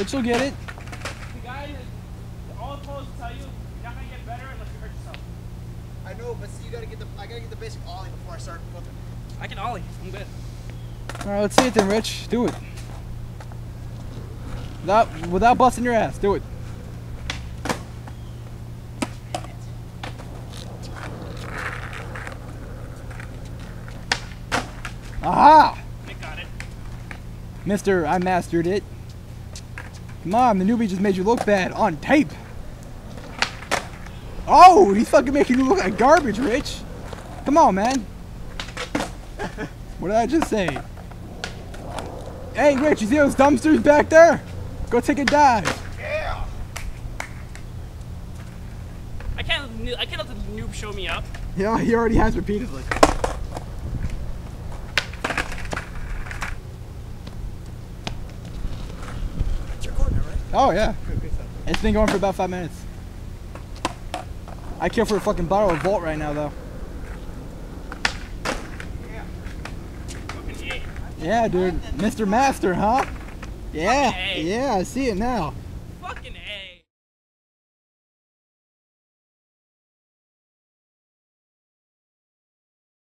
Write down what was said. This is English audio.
Rich will get it. The guy, all the pros will tell you, you're not gonna get better unless you hurt yourself. I know, but see, you gotta get the I gotta get the basic ollie before I start flipping. I can ollie. I'm good. All right, let's see it then, Rich. Do it. Without, without busting your ass. Do it. Aha! Nick got it. Mister, I mastered it. Come on, the newbie just made you look bad on tape. Oh, he's fucking making you look like garbage, Rich. Come on, man. what did I just say? Hey, Rich, you see those dumpsters back there? Go take a dive. Yeah. I can't. I can't let the noob show me up. Yeah, he already has repeatedly. It's recording, right? Oh, yeah. Good, good stuff. It's been going for about five minutes. I care for a fucking bottle of Volt right now, though. Yeah. Yeah, dude. Mr. Master, huh? Yeah, yeah, I see it now. Fucking A.